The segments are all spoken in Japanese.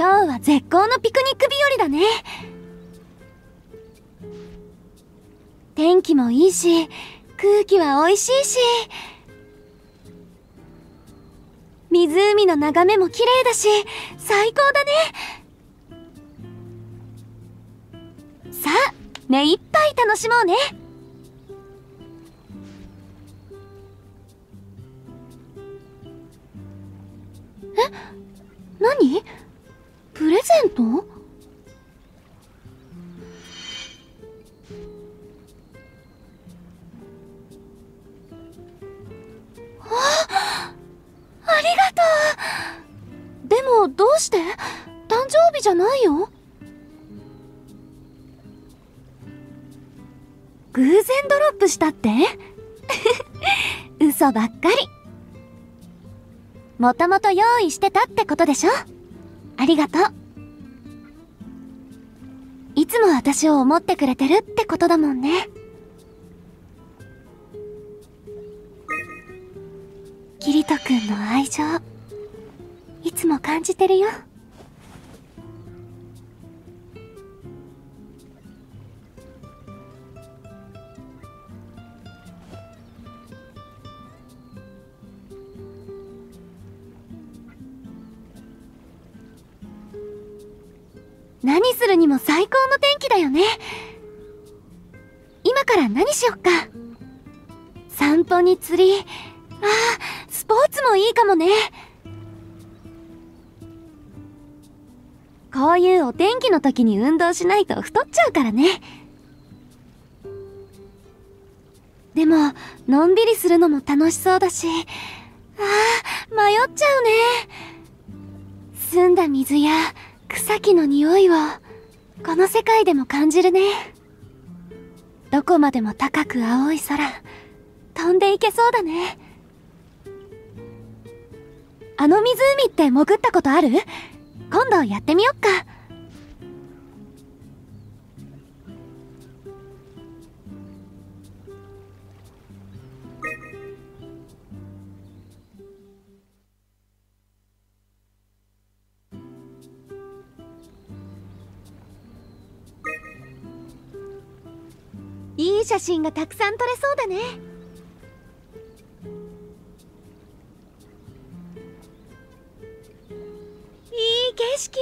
今日は絶好のピクニック日和だね。天気もいいし空気は美味しいし湖の眺めも綺麗だし最高だね。さあ目いっぱい楽しもうね。え？何？プレゼント？あありがとう。でもどうして？誕生日じゃないよ。偶然ドロップしたって？嘘ばっかり。もともと用意してたってことでしょ？ありがとう。いつも私を思ってくれてるってことだもんね。キリト君の愛情いつも感じてるよ。何するにも最高の天気だよね。今から何しよっか。散歩に釣り。ああスポーツもいいかもね。こういうお天気の時に運動しないと太っちゃうからね。でものんびりするのも楽しそうだし。ああ迷っちゃうね。澄んだ水や草木の匂いをこの世界でも感じるね。どこまでも高く青い空飛んでいけそうだね。あの湖って潜ったことある？今度やってみよっか。いい写真がたくさん撮れそうだね。いい景色。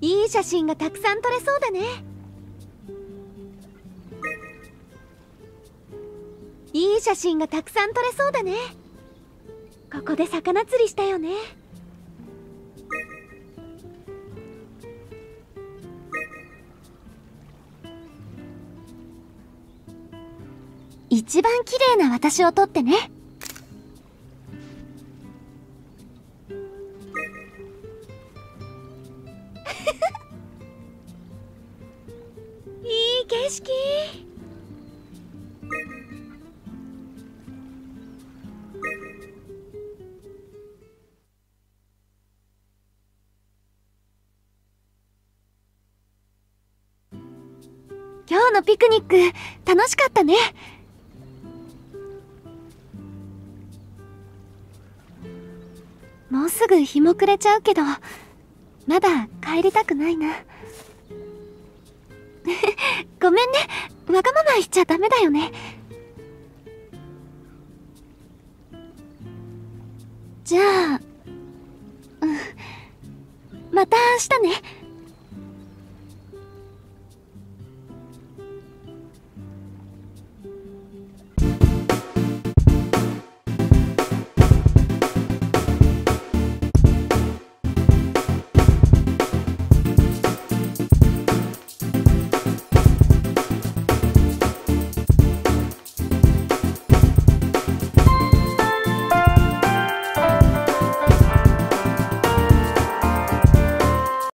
いい写真がたくさん撮れそうだね。写真がたくさん撮れそうだね。ここで魚釣りしたよね。一番綺麗な私を撮ってね。今日のピクニック楽しかったね。もうすぐ日も暮れちゃうけどまだ帰りたくないな。ごめんね。わがまま言っちゃダメだよね。じゃあうん。また明日ね。